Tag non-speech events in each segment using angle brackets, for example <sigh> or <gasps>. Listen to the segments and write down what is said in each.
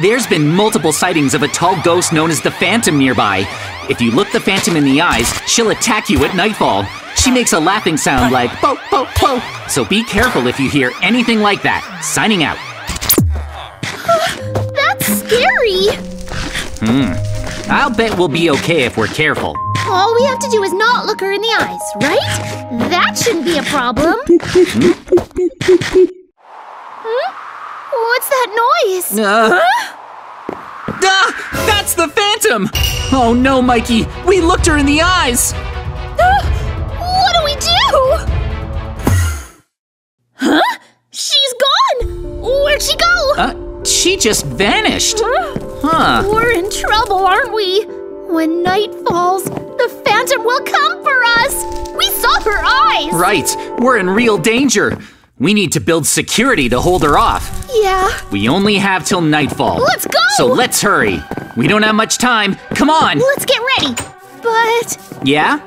There's been multiple sightings of a tall ghost known as the Phantom nearby. If you look the Phantom in the eyes, she'll attack you at nightfall. She makes a laughing sound like po po po. So be careful if you hear anything like that. Signing out. <gasps> That's scary. Hmm. I'll bet we'll be okay if we're careful. All we have to do is not look her in the eyes, right? That shouldn't be a problem. <laughs> Hmm? What's that noise? Uh, the Oh no, Mikey! We looked her in the eyes! What do we do? Huh? She's gone! Where'd she go? Uh, she just vanished! Huh. We're in trouble, aren't we? When night falls, the Phantom will come for us! We saw her eyes! Right, we're in real danger. We need to build security to hold her off. Yeah. We only have till nightfall. Let's go! So let's hurry. We don't have much time. Come on! Let's get ready. But Yeah?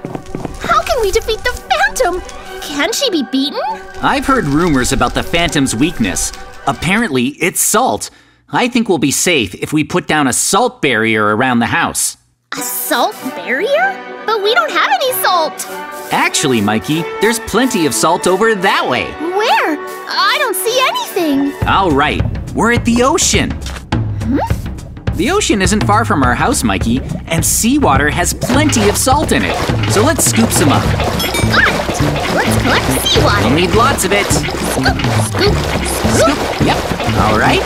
how can we defeat the Phantom? Can she be beaten? I've heard rumors about the Phantom's weakness. Apparently, it's salt. I think we'll be safe if we put down a salt barrier around the house. A salt barrier? But we don't have any salt. Actually, Mikey, there's plenty of salt over that way. I don't see anything. All right, we're at the ocean. The ocean isn't far from our house, Mikey, and seawater has plenty of salt in it. So let's scoop some up. Got it. Let's collect seawater. We'll need lots of it. Scoop, scoop, scoop. Yep. All right.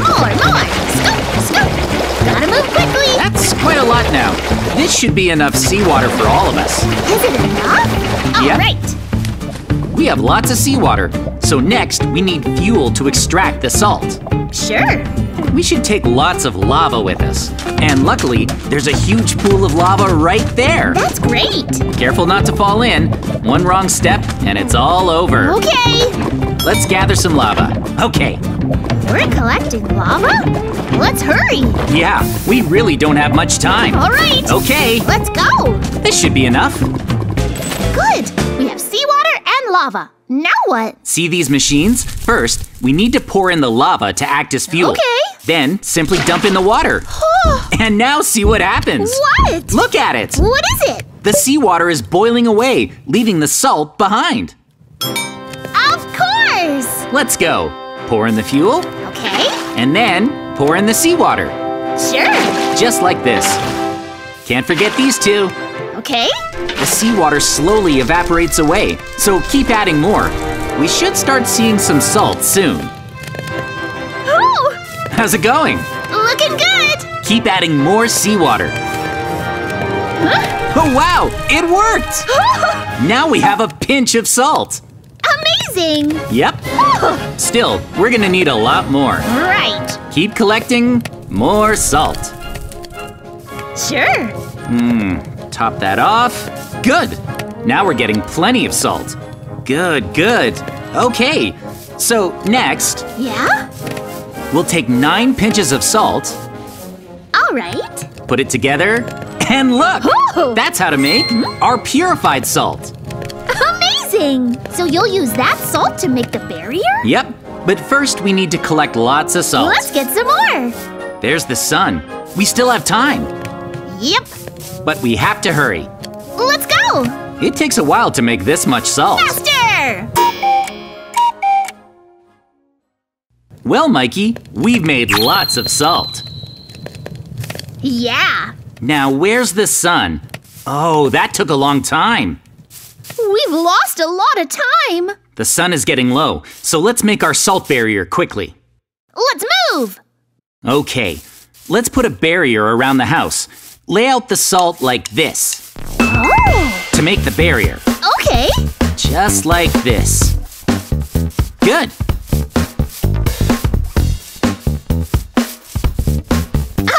More, more. Scoop, scoop. Gotta move quickly. That's quite a lot now. This should be enough seawater for all of us. Is it enough? All Yep. right. We have lots of seawater. So next, we need fuel to extract the salt. Sure. We should take lots of lava with us. And luckily, there's a huge pool of lava right there. That's great. Careful not to fall in. One wrong step, and it's all over. Okay. Let's gather some lava. Okay, We're collecting lava? Let's hurry. yeah, we really don't have much time. All right. Okay, Let's go. this should be enough. Lava. Now what? See these machines? First, we need to pour in the lava to act as fuel. Okay. Then, simply dump in the water. And now see what happens. What? Look at it. What is it? The seawater is boiling away, leaving the salt behind. Of course. Let's go. Pour in the fuel, Okay. and then pour in the seawater. Sure. Just like this. Can't forget these two. Okay. The seawater slowly evaporates away, so keep adding more. We should start seeing some salt soon. Oh, How's it going? looking good. Keep adding more seawater. Huh? Oh wow, it worked! <laughs> Now we have a pinch of salt. Amazing. Yep. Oh, Still, we're gonna need a lot more. right. Keep collecting more salt. Sure. Hmm. Top that off. Good. Now we're getting plenty of salt. Good, good. Okay. So next, Yeah? we'll take nine pinches of salt, All right. put it together, and look! Oh. That's how to make hmm? our purified salt. Amazing. So you'll use that salt to make the barrier? Yep. But first, we need to collect lots of salt. Let's get some more. There's the sun. We still have time, Yep. But we have to hurry. Let's go. It takes a while to make this much salt. Faster. Well, Mikey, we've made lots of salt. Yeah. Now, where's the sun? Oh, that took a long time. We've lost a lot of time. The sun is getting low, so let's make our salt barrier quickly. Let's move. Okay, let's put a barrier around the house. Lay out the salt like this Oh. to make the barrier. Okay. Just like this. Good.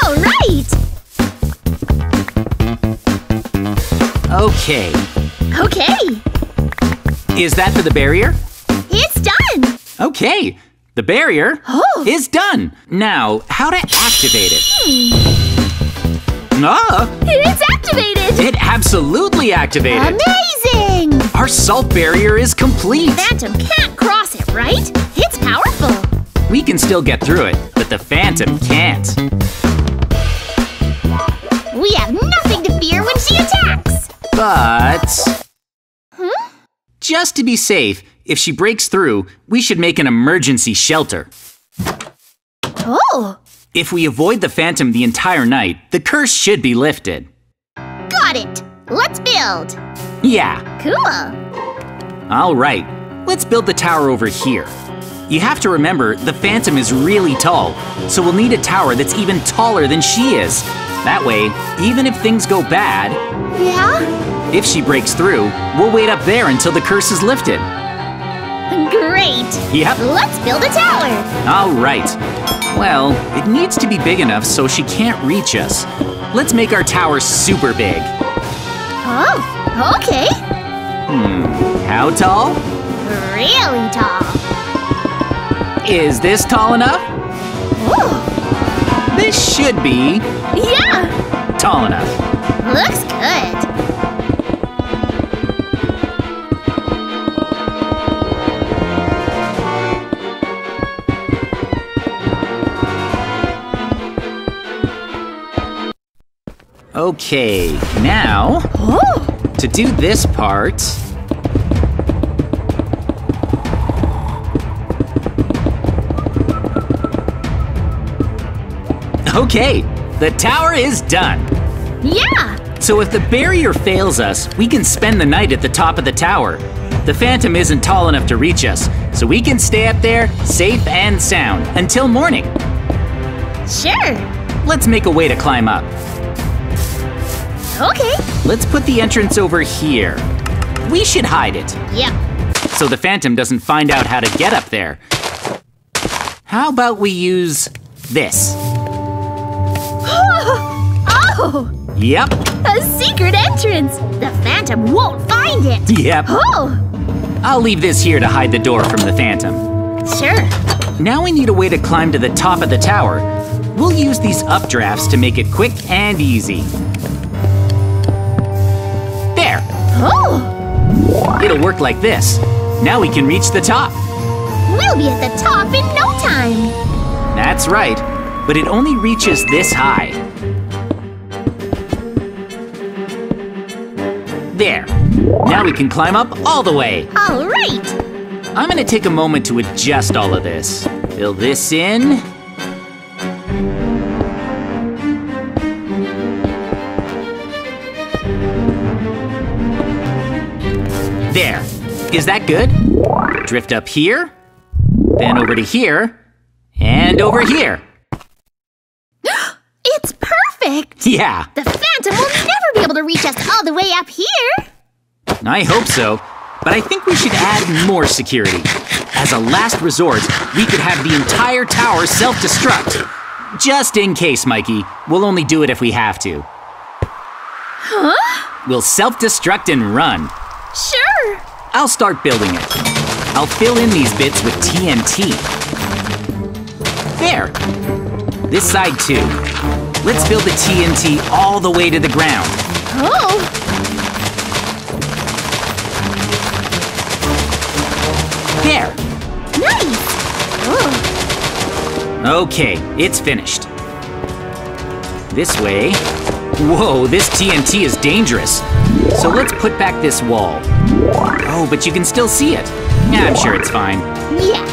All right. Okay. Okay. Is that for the barrier? It's done. Okay. The barrier Oh. is done. Now, how to activate it? Hmm. Ah, It's activated. it absolutely activated. Amazing. Our salt barrier is complete. Phantom can't cross it, right? It's powerful. We can still get through it, but the Phantom can't. We have nothing to fear when she attacks! But. Huh? Just to be safe, if she breaks through, we should make an emergency shelter. Oh! If we avoid the Phantom the entire night, the curse should be lifted. Got it! Let's build! Yeah, Cool! alright. Let's build the tower over here. You have to remember, the Phantom is really tall, so we'll need a tower that's even taller than she is. That way, even if things go bad, Yeah? if she breaks through, we'll wait up there until the curse is lifted. Great! Yep, Let's build a tower! alright. Well, it needs to be big enough so she can't reach us. Let's make our tower super big. Oh, okay. Hmm, how tall? Really tall. Is this tall enough? Oh, This should be yeah! tall enough. Looks good. Okay, now Oh, to do this part. Okay, the tower is done. yeah! So if the barrier fails us, we can spend the night at the top of the tower. The Phantom isn't tall enough to reach us, so we can stay up there safe and sound until morning. Sure. Let's make a way to climb up. Okay. Let's put the entrance over here. We should hide it, Yep. so the Phantom doesn't find out how to get up there. How about we use this? <gasps> Oh, Yep, a secret entrance! The Phantom won't find it! yep. Oh, I'll leave this here to hide the door from the Phantom. sure. Now we need a way to climb to the top of the tower. We'll use these updrafts to make it quick and easy. Oh, it'll work like this. Now we can reach the top. we'll be at the top in no time. That's right, but it only reaches this high. There. Now we can climb up all the way. All right. I'm gonna take a moment to adjust all of this. Fill this in. There. Is that good? Drift up here, then over to here, and over here. <gasps> It's perfect. Yeah, The Phantom will never be able to reach us all the way up here. I hope so. But I think we should add more security. As a last resort, we could have the entire tower self destruct. Just in case, Mikey. We'll only do it if we have to. Huh? We'll self destruct and run. Sure. I'll start building it. I'll fill in these bits with TNT. There. This side too. Let's fill the TNT all the way to the ground. Oh, There. nice. Oh, Okay, it's finished. This way. Whoa, this TNT is dangerous. So let's put back this wall. Oh, but you can still see it. Yeah, I'm sure it's fine. yeah.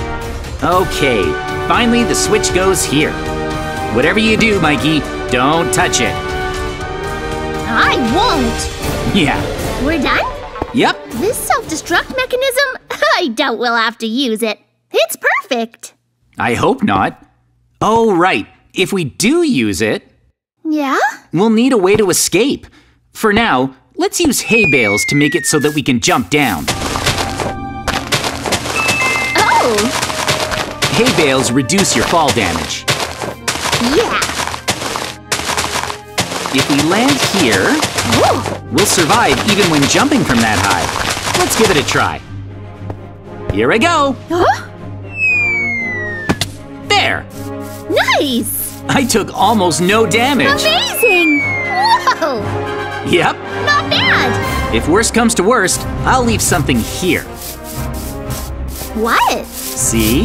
Okay, finally the switch goes here. Whatever you do, Mikey, don't touch it. I won't. Yeah. We're done? Yep. This self-destruct mechanism? <laughs> I doubt we'll have to use it. It's perfect. I hope not. Oh, right. If we do use it, Yeah? we'll need a way to escape. For now, let's use hay bales to make it so that we can jump down. Oh, Hay bales reduce your fall damage. yeah. If we land here, Oh, we'll survive even when jumping from that high. Let's give it a try. Here I go. huh? There. Nice. I took almost no damage. Amazing. Whoa, Yep. not bad. If worst comes to worst, I'll leave something here. What? See?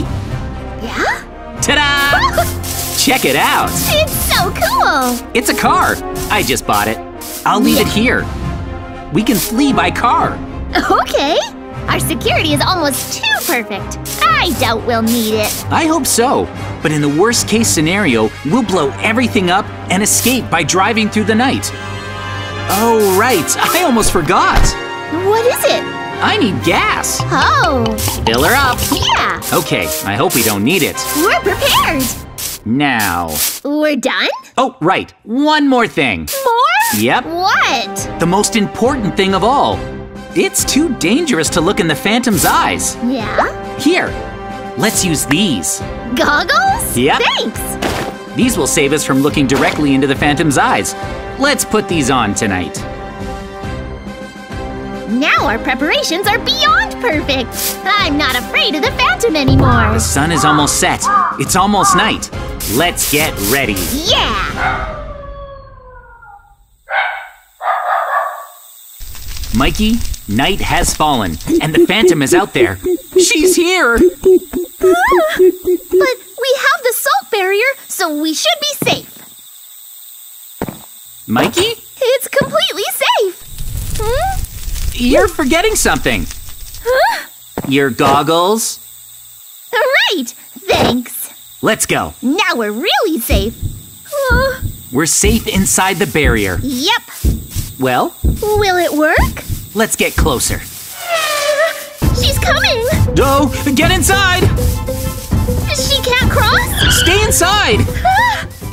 Yeah? Ta-da! <laughs> Check it out. It's so cool! It's a car. I just bought it. I'll leave it here. We can flee by car. Okay. Our security is almost too perfect. I doubt we'll need it. I hope so. But in the worst case scenario, we'll blow everything up and escape by driving through the night. Oh, right. I almost forgot. What is it? I need gas. Oh, Fill her up. yeah. Okay, I hope we don't need it. We're prepared. Now. We're done? Oh, right. One more thing. More? Yep. What? The most important thing of all. It's too dangerous to look in the Phantom's eyes. Yeah? Here, let's use these. Goggles? Yep. Thanks. These will save us from looking directly into the Phantom's eyes. Let's put these on tonight. Now our preparations are beyond perfect. I'm not afraid of the Phantom anymore. The sun is almost set. It's almost night. Let's get ready. Yeah! Mikey, night has fallen, and the Phantom is out there. She's here! But we have the salt barrier, so we should be safe. Mikey? It's completely safe. Hmm? You're forgetting something. Huh? Your goggles? Right! Thanks. Let's go. Now we're really safe. Uh, We're safe inside the barrier. yep. Well, Will it work? let's get closer. <gasps> She's coming! Oh, get inside! She can't cross? Stay inside! <gasps>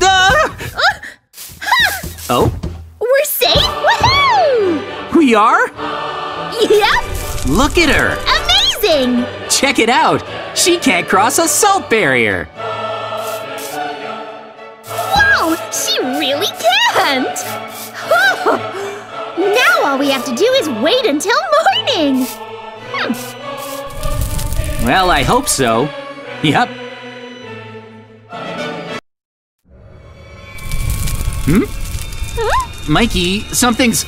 Ah! <gasps> Oh, We're safe? Woohoo! we are? Yep! Look at her! Amazing! Check it out! She can't cross a salt barrier! Wow! She really can't! <laughs> now all we have to do is wait until morning! Well, I hope so. Yep. Hmm? Huh? Mikey, something's.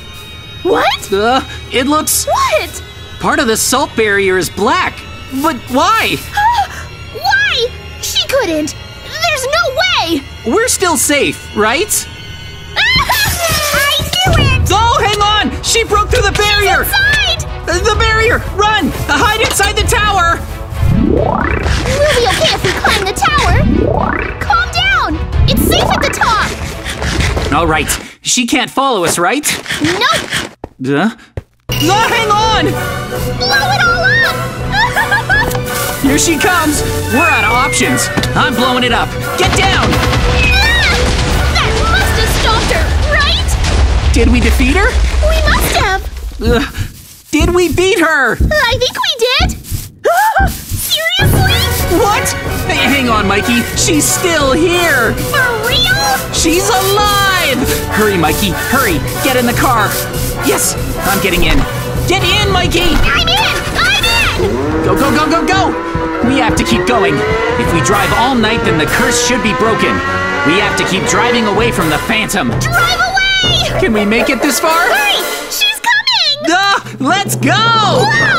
What? Uh, it looks. What? Part of the salt barrier is black. But why? <gasps> Why? She couldn't! There's no way! We're still safe, right? She broke through the barrier! Inside! Uh, The barrier! Run! Hide inside the tower! We'll be okay if we climb the tower! Calm down! It's safe at the top! All right. She can't follow us, right? Nope! Uh, no, hang on! Blow it all up! <laughs> Here she comes! We're out of options. I'm blowing it up. Get down! that must have stopped her, right? Did we defeat her? Uh, did we beat her? I think we did! <gasps> Seriously? What? Hey, hang on, Mikey. She's still here. For real? She's alive! Hurry, Mikey. Hurry. Get in the car. Yes, I'm getting in. Get in, Mikey! I'm in! I'm in! Go, go, go, go, go! We have to keep going. If we drive all night, then the curse should be broken. We have to keep driving away from the Phantom. Drive away! Can we make it this far? Hurry! She's let's go! Whoa!